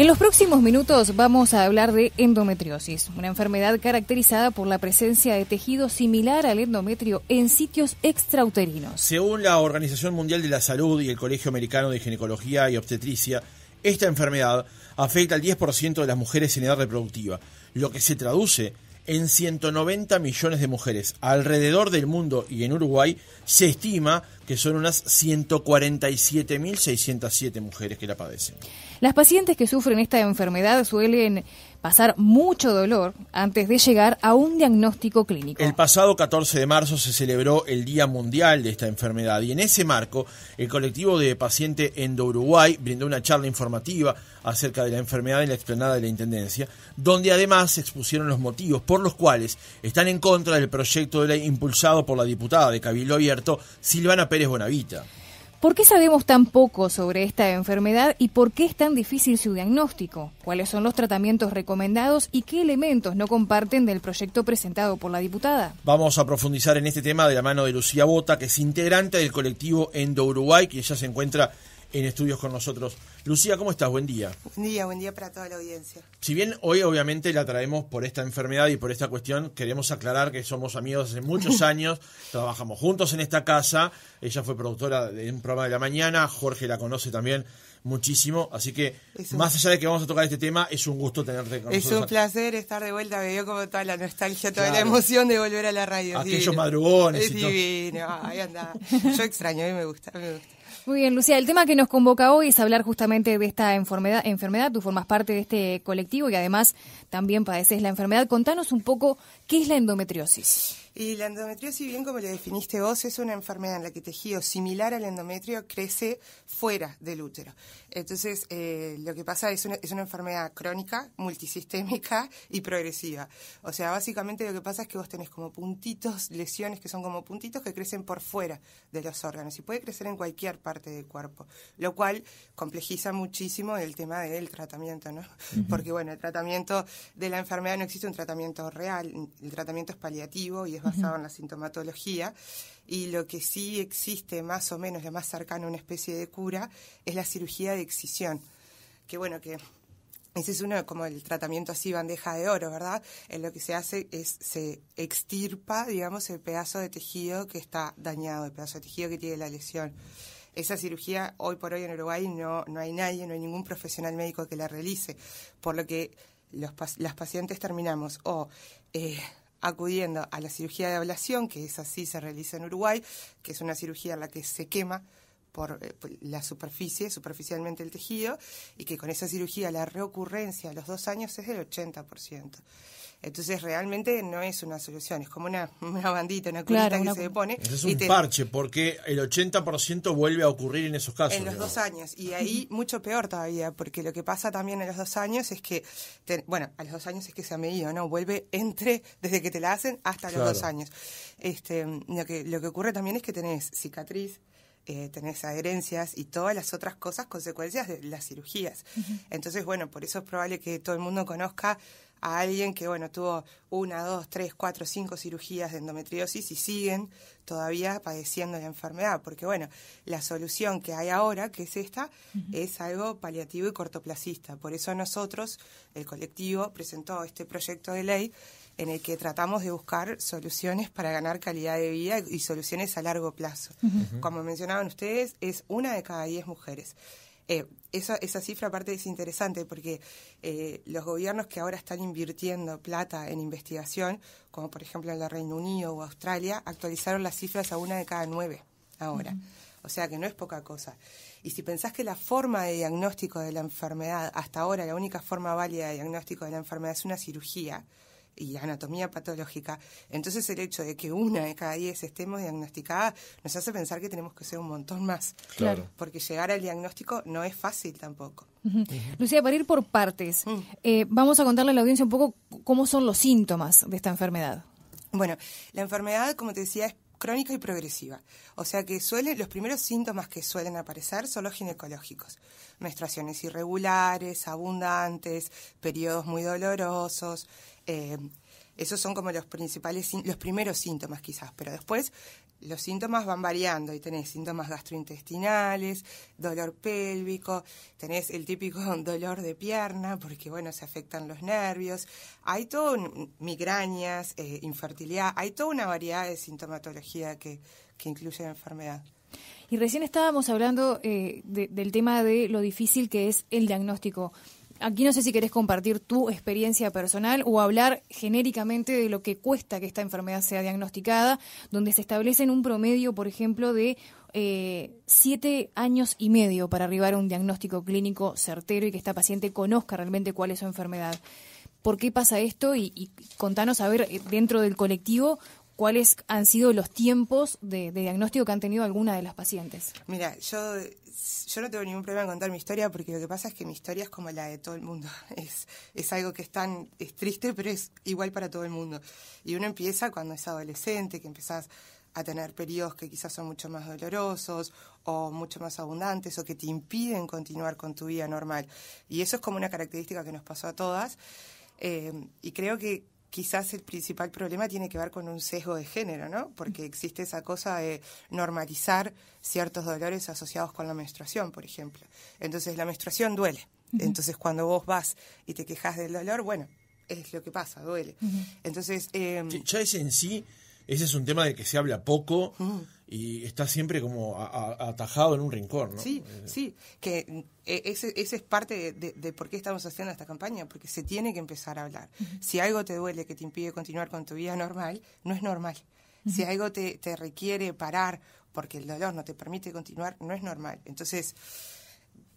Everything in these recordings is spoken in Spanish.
En los próximos minutos vamos a hablar de endometriosis, una enfermedad caracterizada por la presencia de tejido similar al endometrio en sitios extrauterinos. Según la Organización Mundial de la Salud y el Colegio Americano de Ginecología y Obstetricia, esta enfermedad afecta al 10% de las mujeres en edad reproductiva, lo que se traduce en 190 millones de mujeres alrededor del mundo y en Uruguay se estima que son unas 147.607 mujeres que la padecen. Las pacientes que sufren esta enfermedad suelen pasar mucho dolor antes de llegar a un diagnóstico clínico. El pasado 14 de marzo se celebró el Día Mundial de esta enfermedad y en ese marco el colectivo de Paciente Endo Uruguay brindó una charla informativa acerca de la enfermedad en la explanada de la Intendencia, donde además se expusieron los motivos por los cuales están en contra del proyecto de ley impulsado por la diputada de Cabildo Abierto, Silvana Pérez Bonavita. ¿Por qué sabemos tan poco sobre esta enfermedad y por qué es tan difícil su diagnóstico? ¿Cuáles son los tratamientos recomendados y qué elementos no comparten del proyecto presentado por la diputada? Vamos a profundizar en este tema de la mano de Lucía Bota, que es integrante del colectivo Endo Uruguay, que ya se encuentra en estudios con nosotros. Lucía, ¿cómo estás? Buen día. Buen día, buen día para toda la audiencia. Si bien hoy obviamente la traemos por esta enfermedad y por esta cuestión, queremos aclarar que somos amigos hace muchos años, trabajamos juntos en esta casa, ella fue productora de un programa de la mañana, Jorge la conoce también muchísimo, así que más allá de que vamos a tocar este tema, es un gusto tenerte con nosotros. Es un placer estar de vuelta, me dio como toda la nostalgia, toda la emoción de volver a la radio. Aquellos madrugones. Es divino, ahí anda. Yo extraño, a mí me gusta, me gusta. Muy bien, Lucía. El tema que nos convoca hoy es hablar justamente de esta enfermedad. enfermedad. Tú formas parte de este colectivo y además también padeces la enfermedad. Contanos un poco qué es la endometriosis. Y la endometriosis, bien como lo definiste vos, es una enfermedad en la que tejido similar al endometrio crece fuera del útero. Entonces, eh, lo que pasa es una, es una enfermedad crónica, multisistémica y progresiva. O sea, básicamente lo que pasa es que vos tenés como puntitos, lesiones que son como puntitos que crecen por fuera de los órganos y puede crecer en cualquier parte del cuerpo, lo cual complejiza muchísimo el tema del tratamiento, ¿no? Porque, bueno, el tratamiento de la enfermedad no existe un tratamiento real, el tratamiento es paliativo y es basado en la sintomatología y lo que sí existe más o menos, lo más cercano a una especie de cura, es la cirugía de excisión. Que bueno, que ese es uno como el tratamiento así bandeja de oro, ¿verdad? En lo que se hace es se extirpa, digamos, el pedazo de tejido que está dañado, el pedazo de tejido que tiene la lesión. Esa cirugía hoy por hoy en Uruguay no, no hay nadie, no hay ningún profesional médico que la realice, por lo que los, las pacientes terminamos o eh, acudiendo a la cirugía de ablación, que es así se realiza en Uruguay, que es una cirugía en la que se quema por, eh, la superficie, superficialmente el tejido, y que con esa cirugía la reocurrencia a los dos años es del 80%. Entonces realmente no es una solución, es como una, una bandita, una curita que se pone. Es un parche, porque el 80% vuelve a ocurrir en esos casos. En los dos años, y ahí mucho peor todavía, porque lo que pasa también en los dos años es que, bueno, a los dos años es que se ha medido, ¿no? Vuelve entre, desde que te la hacen hasta los dos años. Este, lo, que, lo que ocurre también es que tenés cicatriz, eh, tenés adherencias y todas las otras cosas, consecuencias de las cirugías. Entonces, bueno, por eso es probable que todo el mundo conozca a alguien que, bueno, tuvo una, dos, tres, cuatro, cinco cirugías de endometriosis y siguen todavía padeciendo la enfermedad, porque, bueno, la solución que hay ahora, que es esta, es algo paliativo y cortoplacista. Por eso nosotros, el colectivo, presentó este proyecto de ley en el que tratamos de buscar soluciones para ganar calidad de vida y soluciones a largo plazo. Como mencionaban ustedes, es una de cada diez mujeres. Eh, esa, esa cifra aparte es interesante porque eh, los gobiernos que ahora están invirtiendo plata en investigación, como por ejemplo en el Reino Unido o Australia, actualizaron las cifras a una de cada nueve ahora. O sea que no es poca cosa. Y si pensás que la forma de diagnóstico de la enfermedad, hasta ahora la única forma válida de diagnóstico de la enfermedad es una cirugía, y anatomía patológica, entonces el hecho de que una de cada diez estemos diagnosticadas nos hace pensar que tenemos que ser un montón más. Claro. Porque llegar al diagnóstico no es fácil tampoco. Lucía, para ir por partes, mm. eh, vamos a contarle a la audiencia un poco cómo son los síntomas de esta enfermedad. Bueno, la enfermedad, como te decía, es crónica y progresiva. O sea que suele, los primeros síntomas que suelen aparecer son los ginecológicos. Menstruaciones irregulares, abundantes, periodos muy dolorosos, eh, esos son como los principales, los primeros síntomas quizás, pero después los síntomas van variando y tenés síntomas gastrointestinales, dolor pélvico, tenés el típico dolor de pierna porque, bueno, se afectan los nervios, hay todo, migrañas, eh, infertilidad, hay toda una variedad de sintomatología que, que incluye la enfermedad. Y recién estábamos hablando eh, del tema de lo difícil que es el diagnóstico. Aquí no sé si querés compartir tu experiencia personal o hablar genéricamente de lo que cuesta que esta enfermedad sea diagnosticada, donde se establece en un promedio, por ejemplo, de eh, siete años y medio para arribar a un diagnóstico clínico certero y que esta paciente conozca realmente cuál es su enfermedad. ¿Por qué pasa esto? Y, y contanos, a ver, eh, dentro del colectivo, cuáles han sido los tiempos de, diagnóstico que han tenido alguna de las pacientes. Mira, yo, yo no tengo ningún problema en contar mi historia porque lo que pasa es que mi historia es como la de todo el mundo. Es, es algo que es tan es triste, pero es igual para todo el mundo. Y uno empieza cuando es adolescente, que empezás a tener periodos que quizás son mucho más dolorosos o mucho más abundantes o que te impiden continuar con tu vida normal. Y eso es como una característica que nos pasó a todas. Eh, y creo que quizás el principal problema tiene que ver con un sesgo de género, ¿no? Porque existe esa cosa de normalizar ciertos dolores asociados con la menstruación, por ejemplo. Entonces, la menstruación duele. Entonces, cuando vos vas y te quejas del dolor, bueno, es lo que pasa, duele. Entonces... Eh, ya es en sí, ese es un tema del que se habla poco y está siempre como atajado en un rincón, ¿no? Sí, sí, que eh, ese, ese es parte de, por qué estamos haciendo esta campaña, porque se tiene que empezar a hablar. Si algo te duele que te impide continuar con tu vida normal, no es normal. Si algo te, te requiere parar porque el dolor no te permite continuar, no es normal. Entonces,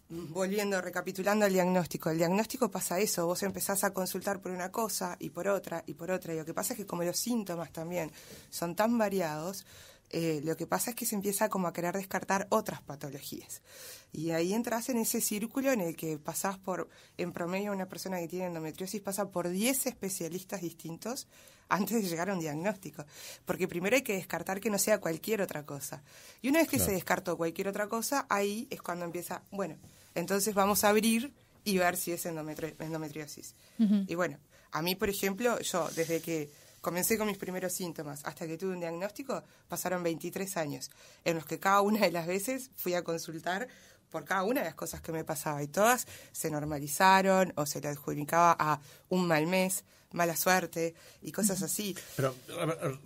volviendo, recapitulando el diagnóstico, el diagnóstico pasa eso, vos empezás a consultar por una cosa y por otra y por otra, y lo que pasa es que como los síntomas también son tan variados, eh, lo que pasa es que se empieza como a querer descartar otras patologías. Y ahí entras en ese círculo en el que pasás por, en promedio, una persona que tiene endometriosis pasa por 10 especialistas distintos antes de llegar a un diagnóstico. Porque primero hay que descartar que no sea cualquier otra cosa. Y una vez que se descartó cualquier otra cosa, ahí es cuando empieza, bueno, entonces vamos a abrir y ver si es endometriosis. Y bueno, a mí, por ejemplo, yo desde que comencé con mis primeros síntomas hasta que tuve un diagnóstico, pasaron 23 años, en los que cada una de las veces fui a consultar por cada una de las cosas que me pasaba y todas se normalizaron o se le adjudicaba a un mal mes, mala suerte y cosas así. Pero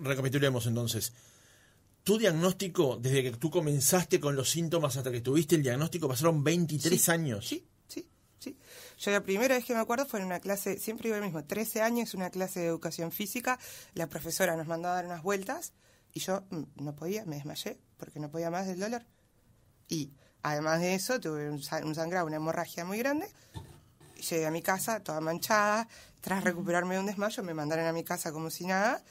recapitulemos entonces. Tu diagnóstico, desde que tú comenzaste con los síntomas hasta que tuviste el diagnóstico, pasaron 23 años. Sí, Sí. Yo la primera vez que me acuerdo fue en una clase, siempre iba lo mismo, 13 años, una clase de educación física, la profesora nos mandó a dar unas vueltas y yo mm, no podía, me desmayé porque no podía más del dolor. Y además de eso tuve un, sangrado, una hemorragia muy grande. Llegué a mi casa toda manchada, tras recuperarme de un desmayo me mandaron a mi casa como si nada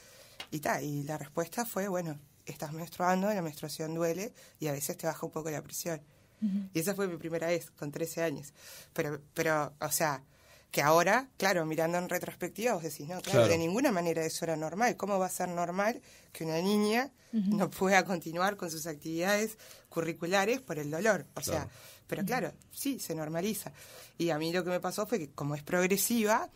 y tal. Y la respuesta fue, bueno, estás menstruando, la menstruación duele y a veces te baja un poco la presión. Y esa fue mi primera vez, con 13 años. Pero, pero, o sea, que ahora, claro, mirando en retrospectiva, vos decís, no, claro, de ninguna manera eso era normal. ¿Cómo va a ser normal que una niña no pueda continuar con sus actividades curriculares por el dolor? O sea, pero claro, sí, se normaliza. Y a mí lo que me pasó fue que como es progresiva,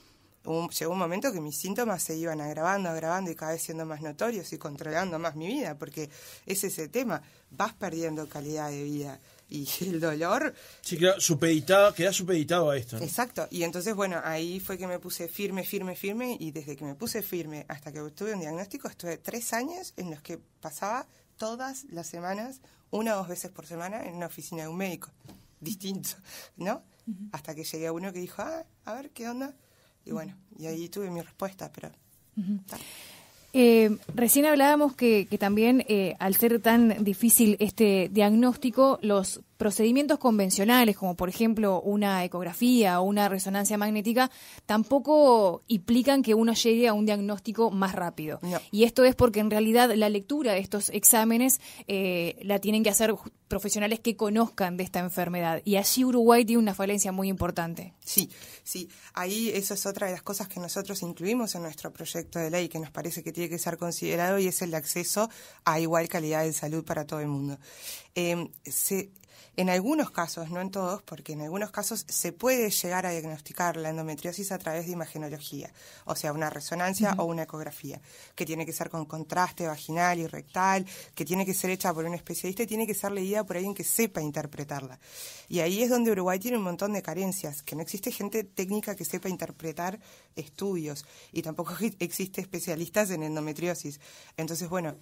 llegó un momento que mis síntomas se iban agravando, agravando y cada vez siendo más notorios y controlando más mi vida, porque ese es el tema, vas perdiendo calidad de vida y el dolor... Sí, queda supeditado, queda supeditado a esto. Exacto, y entonces, bueno, ahí fue que me puse firme, firme, firme, y desde que me puse firme hasta que tuve un diagnóstico, estuve tres años en los que pasaba todas las semanas, una o dos veces por semana, en una oficina de un médico, distinto, ¿no? Hasta que llegué a uno que dijo, ah, a ver, ¿qué onda? Y bueno, y ahí tuve mi respuesta, pero... Eh, recién hablábamos que, también eh, al ser tan difícil este diagnóstico, los procedimientos convencionales, como por ejemplo una ecografía o una resonancia magnética, tampoco implican que uno llegue a un diagnóstico más rápido. Y esto es porque en realidad la lectura de estos exámenes eh, la tienen que hacer profesionales que conozcan de esta enfermedad. Y allí Uruguay tiene una falencia muy importante. Sí, sí. Ahí eso es otra de las cosas que nosotros incluimos en nuestro proyecto de ley que nos parece que tiene que ser considerado y es el acceso a igual calidad de salud para todo el mundo. Eh, se, En algunos casos, no en todos, porque en algunos casos se puede llegar a diagnosticar la endometriosis a través de imagenología, o sea, una resonancia o una ecografía, que tiene que ser con contraste vaginal y rectal, que tiene que ser hecha por un especialista y tiene que ser leída por alguien que sepa interpretarla. Y ahí es donde Uruguay tiene un montón de carencias, que no existe gente técnica que sepa interpretar estudios y tampoco existe especialistas en endometriosis. Entonces, bueno,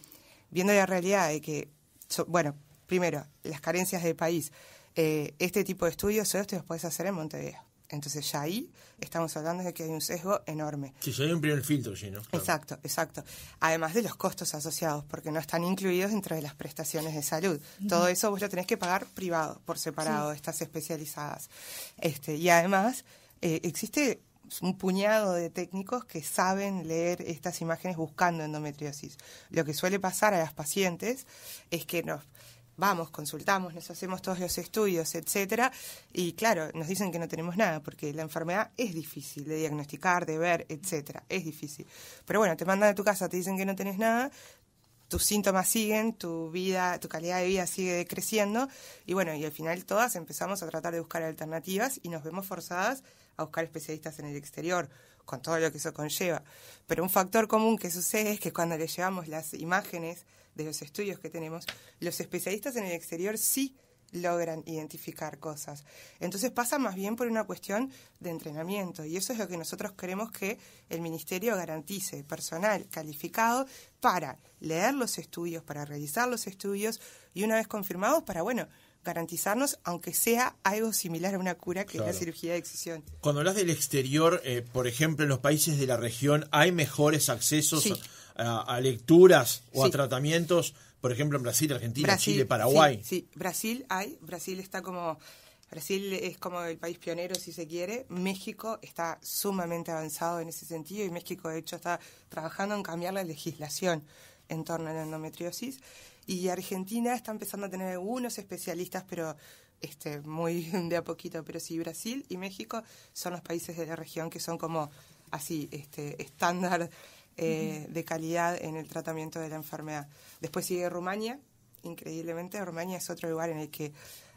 viendo la realidad de que, bueno, primero, las carencias del país. Eh, este tipo de estudios solo te los puedes hacer en Montevideo. Entonces ya ahí estamos hablando de que hay un sesgo enorme. Sí, hay un primer filtro, sí, ¿no? Exacto, exacto. Además de los costos asociados, porque no están incluidos dentro de las prestaciones de salud. Todo eso vos lo tenés que pagar privado, por separado, estas especializadas. Este, y además eh, existe un puñado de técnicos que saben leer estas imágenes buscando endometriosis. Lo que suele pasar a las pacientes es que nos vamos, consultamos, nos hacemos todos los estudios, etcétera, y claro, nos dicen que no tenemos nada, porque la enfermedad es difícil de diagnosticar, de ver, etcétera, es difícil. Pero bueno, te mandan a tu casa, te dicen que no tenés nada, tus síntomas siguen, tu vida, tu calidad de vida sigue decreciendo, y bueno, y al final todas empezamos a tratar de buscar alternativas y nos vemos forzadas a buscar especialistas en el exterior, con todo lo que eso conlleva. Pero un factor común que sucede es que cuando le llevamos las imágenes de los estudios que tenemos, los especialistas en el exterior sí logran identificar cosas. Entonces pasa más bien por una cuestión de entrenamiento y eso es lo que nosotros queremos que el Ministerio garantice, personal calificado para leer los estudios, para realizar los estudios y una vez confirmados para, bueno, garantizarnos, aunque sea algo similar a una cura que es la cirugía de excisión. Cuando hablas del exterior, eh, por ejemplo, en los países de la región, ¿hay mejores accesos a, lecturas o a tratamientos? Por ejemplo, en Brasil, Argentina, Chile, Paraguay. Sí, Brasil hay. Brasil está como. Brasil es como el país pionero, si se quiere. México está sumamente avanzado en ese sentido y México, de hecho, está trabajando en cambiar la legislación en torno a la endometriosis. Y Argentina está empezando a tener algunos especialistas, pero este, muy de a poquito. Pero sí, Brasil y México son los países de la región que son como así, este, estándar eh, de calidad en el tratamiento de la enfermedad. Después sigue Rumania, increíblemente. Rumania es otro lugar en el que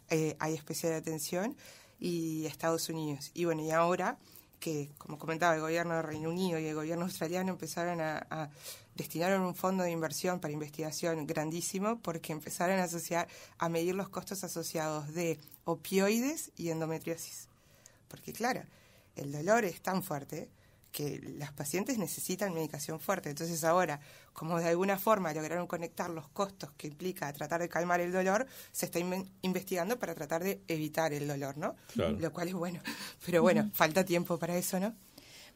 eh, hay especial atención y Estados Unidos. Y bueno, y ahora que, como comentaba, el gobierno de Reino Unido y el gobierno australiano empezaron a destinaron un fondo de inversión para investigación grandísimo porque empezaron a asociar a medir los costos asociados de opioides y endometriosis. Porque claro, el dolor es tan fuerte que las pacientes necesitan medicación fuerte. Entonces ahora, como de alguna forma lograron conectar los costos que implica tratar de calmar el dolor, se está investigando para tratar de evitar el dolor, ¿no? Lo cual es bueno. Pero bueno, falta tiempo para eso, ¿no?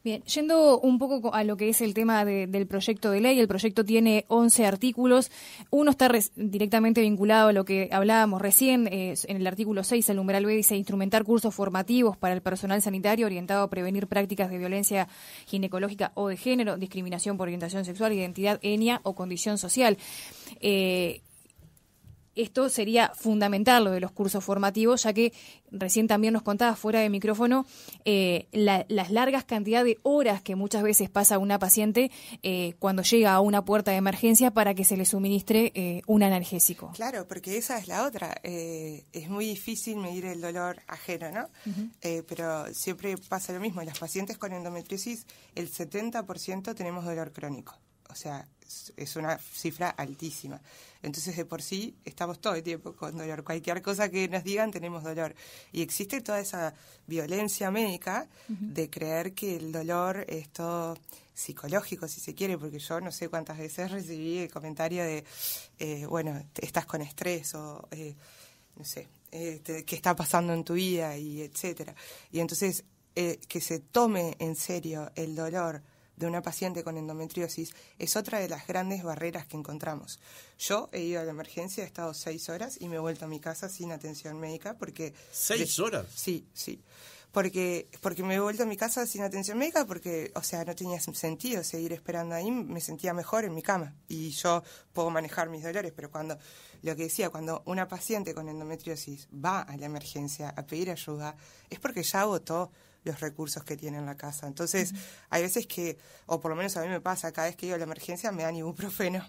Bien, yendo un poco a lo que es el tema del proyecto de ley, el proyecto tiene 11 artículos. Uno está directamente vinculado a lo que hablábamos recién, en el artículo 6, el numeral B dice instrumentar cursos formativos para el personal sanitario orientado a prevenir prácticas de violencia ginecológica o de género, discriminación por orientación sexual, identidad, etnia o condición social. Eh, esto sería fundamental lo de los cursos formativos, ya que recién también nos contaba fuera de micrófono eh, las largas cantidades de horas que muchas veces pasa una paciente eh, cuando llega a una puerta de emergencia para que se le suministre eh, un analgésico. Claro, porque esa es la otra. es muy difícil medir el dolor ajeno, ¿no? pero siempre pasa lo mismo. Las pacientes con endometriosis, el 70% tenemos dolor crónico. O sea, es una cifra altísima. Entonces, de por sí, estamos todo el tiempo con dolor. Cualquier cosa que nos digan, tenemos dolor. Y existe toda esa violencia médica de creer que el dolor es todo psicológico, si se quiere, porque yo no sé cuántas veces recibí el comentario de, eh, bueno, estás con estrés o, eh, no sé, eh, qué está pasando en tu vida y etcétera. Y entonces, que se tome en serio el dolor de una paciente con endometriosis es otra de las grandes barreras que encontramos. Yo he ido a la emergencia, he estado seis horas y me he vuelto a mi casa sin atención médica porque... ¿Seis horas? Sí, sí. Porque, porque me he vuelto a mi casa sin atención médica porque, o sea, no tenía sentido seguir esperando ahí, me sentía mejor en mi cama y yo puedo manejar mis dolores, pero cuando, lo que decía, cuando una paciente con endometriosis va a la emergencia a pedir ayuda, es porque ya agotó los recursos que tiene en la casa. Entonces, hay veces que, o por lo menos a mí me pasa, cada vez que iba a la emergencia me dan ibuprofeno.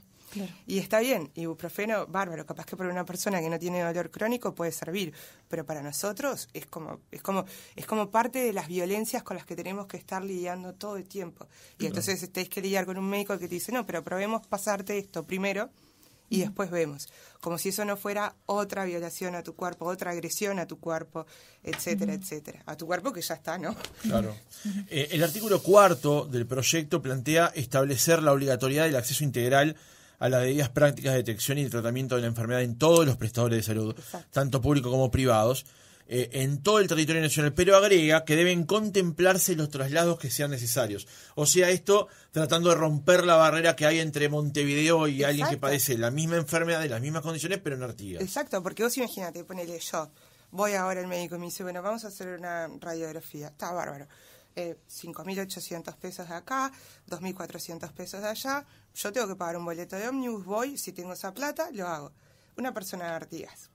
Y está bien, ibuprofeno, bárbaro, capaz que para una persona que no tiene dolor crónico puede servir, pero para nosotros es como, es como, es como parte de las violencias con las que tenemos que estar lidiando todo el tiempo. Y entonces tenéis que lidiar con un médico que te dice, no, pero probemos pasarte esto primero y después vemos. Como si eso no fuera otra violación a tu cuerpo, otra agresión a tu cuerpo, etcétera, etcétera. A tu cuerpo que ya está, ¿no? Claro. Eh, el artículo cuarto del proyecto plantea establecer la obligatoriedad del acceso integral a las debidas prácticas de detección y de tratamiento de la enfermedad en todos los prestadores de salud, tanto públicos como privados, eh, en todo el territorio nacional, pero agrega que deben contemplarse los traslados que sean necesarios. O sea, esto tratando de romper la barrera que hay entre Montevideo y alguien que padece la misma enfermedad, de las mismas condiciones, pero en Artigas. Exacto, porque vos imagínate, ponele yo, voy ahora al médico y me dice, bueno, vamos a hacer una radiografía, está bárbaro. Eh, 5.800 pesos de acá, 2.400 pesos de allá, yo tengo que pagar un boleto de ómnibus, voy, si tengo esa plata, lo hago. Una persona de Artigas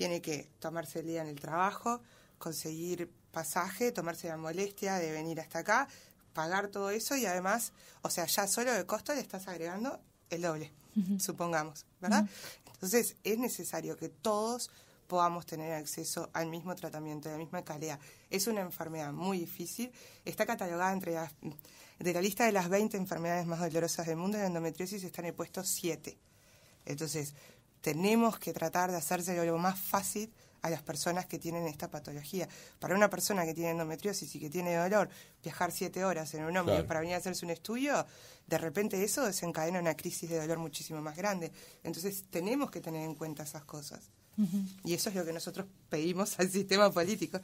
tiene que tomarse el día en el trabajo, conseguir pasaje, tomarse la molestia de venir hasta acá, pagar todo eso y además, o sea, ya solo de costo le estás agregando el doble, supongamos, ¿verdad? Entonces es necesario que todos podamos tener acceso al mismo tratamiento, a la misma calidad. Es una enfermedad muy difícil, está catalogada entre las, de la lista de las 20 enfermedades más dolorosas del mundo, la endometriosis está en el puesto 7. Entonces, tenemos que tratar de hacerse lo más fácil a las personas que tienen esta patología. Para una persona que tiene endometriosis y que tiene dolor, viajar siete horas en un ómnibus para venir a hacerse un estudio, de repente eso desencadena una crisis de dolor muchísimo más grande. Entonces tenemos que tener en cuenta esas cosas. Y eso es lo que nosotros pedimos al sistema político.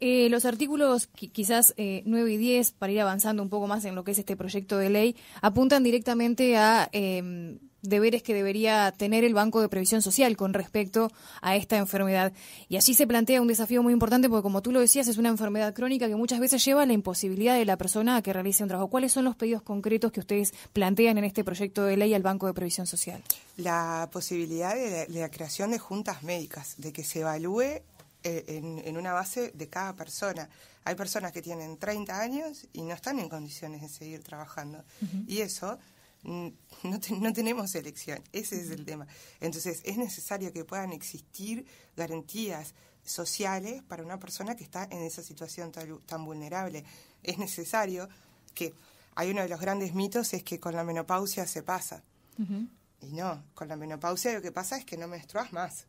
Eh, los artículos quizás eh, 9 y 10, para ir avanzando un poco más en lo que es este proyecto de ley, apuntan directamente a eh, deberes que debería tener el Banco de Previsión Social con respecto a esta enfermedad. Y allí se plantea un desafío muy importante porque, como tú lo decías, es una enfermedad crónica que muchas veces lleva a la imposibilidad de la persona a que realice un trabajo. ¿Cuáles son los pedidos concretos que ustedes plantean en este proyecto de ley al Banco de Previsión Social? La posibilidad de, la creación de juntas médicas, de que se evalúe eh, en, una base de cada persona. Hay personas que tienen 30 años y no están en condiciones de seguir trabajando. Y eso no, no, tenemos elección, ese es el tema. Entonces, es necesario que puedan existir garantías sociales para una persona que está en esa situación tan, vulnerable. Es necesario que, hay uno de los grandes mitos, es que con la menopausia se pasa. Y no, con la menopausia lo que pasa es que no menstruas más.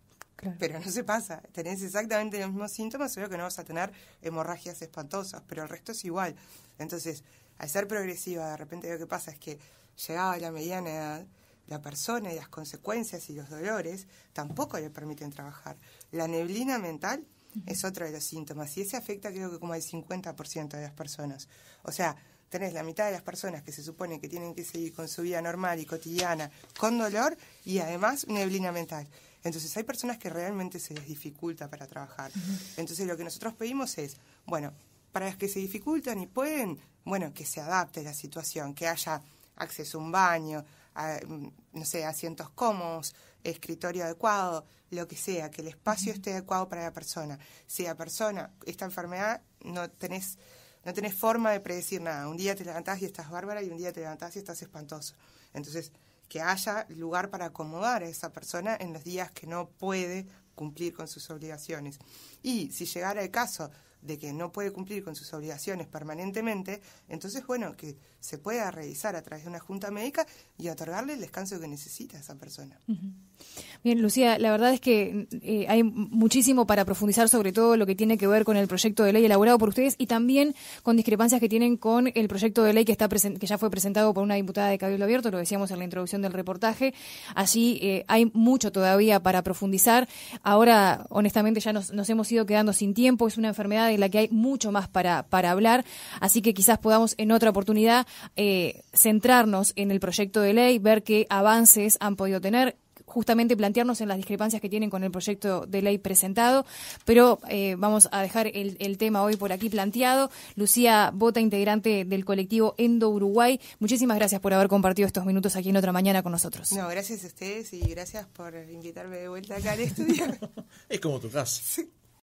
Pero no se pasa. Tenés exactamente los mismos síntomas, solo que no vas a tener hemorragias espantosas, pero el resto es igual. Entonces, al ser progresiva, de repente lo que pasa es que llegada a la mediana edad, la persona y las consecuencias y los dolores tampoco le permiten trabajar. La neblina mental es otro de los síntomas y ese afecta creo que como al 50% de las personas. O sea, tenés la mitad de las personas que se supone que tienen que seguir con su vida normal y cotidiana con dolor y además neblina mental. Entonces hay personas que realmente se les dificulta para trabajar. Entonces lo que nosotros pedimos es, bueno, para las que se dificultan y pueden, bueno, que se adapte la situación, que haya acceso a un baño, a, no sé, asientos cómodos, escritorio adecuado, lo que sea, que el espacio esté adecuado para la persona. Si la persona, esta enfermedad, no tenés, no tenés forma de predecir nada. Un día te levantás y estás bárbara y un día te levantás y estás espantoso. Entonces, que haya lugar para acomodar a esa persona en los días que no puede cumplir con sus obligaciones. Y si llegara el caso de que no puede cumplir con sus obligaciones permanentemente, entonces, bueno, que se pueda revisar a través de una junta médica y otorgarle el descanso que necesita esa persona. Bien, Lucía, la verdad es que eh, hay muchísimo para profundizar sobre todo lo que tiene que ver con el proyecto de ley elaborado por ustedes y también con discrepancias que tienen con el proyecto de ley que está que ya fue presentado por una diputada de Cabildo Abierto, lo decíamos en la introducción del reportaje. Allí eh, hay mucho todavía para profundizar. Ahora, honestamente, ya nos, nos, hemos ido quedando sin tiempo. Es una enfermedad en la que hay mucho más para, para hablar, así que quizás podamos en otra oportunidad eh, centrarnos en el proyecto de ley, ver qué avances han podido tener justamente plantearnos en las discrepancias que tienen con el proyecto de ley presentado, pero eh, vamos a dejar el, tema hoy por aquí planteado. Lucía Bota, integrante del colectivo Endo Uruguay, muchísimas gracias por haber compartido estos minutos aquí en Otra Mañana con nosotros. No, gracias a ustedes y gracias por invitarme de vuelta acá al estudio. es como tu casa.